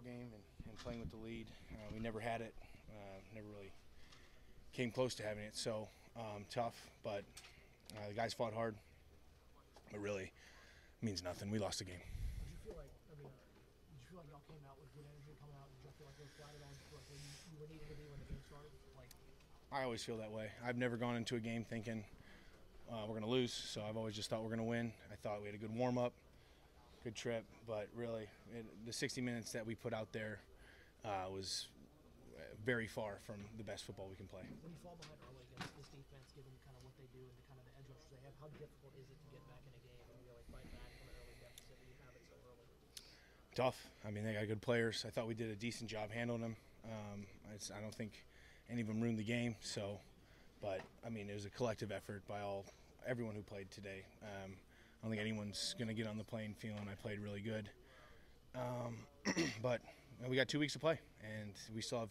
game and, and playing with the lead. Uh, we never had it. Uh, never really came close to having it. So um, tough, but uh, the guys fought hard. But really, means nothing. We lost the game. Did you feel like, I mean, uh, did you feel like y'all came out with good energy coming out? Did you feel like it was flat at all? Did you feel like you, were needing to be when the game started? Like, I always feel that way. I've never gone into a game thinking uh, we're going to lose, so I've always just thought we're going to win. I thought we had a good warm up, good trip, but really, it, the 60 minutes that we put out there uh, was uh, very far from the best football we can play. when you fall behind early against this defense, given kind of what they do and the kind of the edge rushers they have, how difficult is it to get back in a game and really fight back from an early deficit when you have it so early? Tough. I mean, they got good players. I thought we did a decent job handling them. Um, it's, I don't think any of them ruined the game. So, but I mean, it was a collective effort by all everyone who played today. Um, I don't think anyone's going to get on the plane feeling I played really good. Um, but we got two weeks to play, and we still have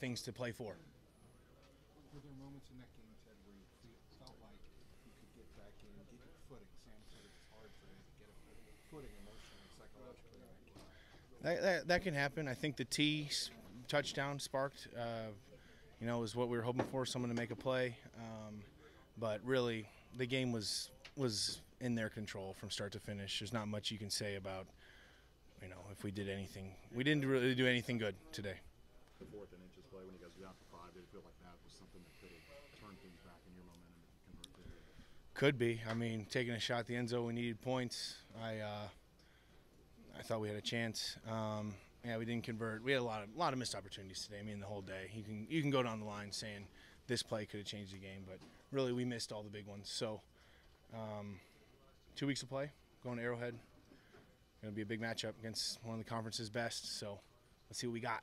things to play for. Were there moments in that game, Ted, where you felt like you could get back in and get your footing? Sam said it was hard for him to get a footing emotionally psychologically that. That, that, that can happen. I think the Tee touchdown sparked, uh, you know, was what we were hoping for, someone to make a play. Um, but really, the game was was in their control from start to finish. There's not much you can say about, you know, if we did anything. We didn't really do anything good today. the fourth and inches play when you guys were down for five. Did it feel like that was something that could have turned things back in your momentum and converted? Could be. I mean, taking a shot at the end zone, we needed points. I uh, I thought we had a chance. Um, yeah, we didn't convert. We had a lot of lot of missed opportunities today. I mean, the whole day. You can you can go down the line saying this play could have changed the game, but really we missed all the big ones. So, um, two weeks of play, going to Arrowhead. Going to be a big matchup against one of the conference's best. So, let's see what we got.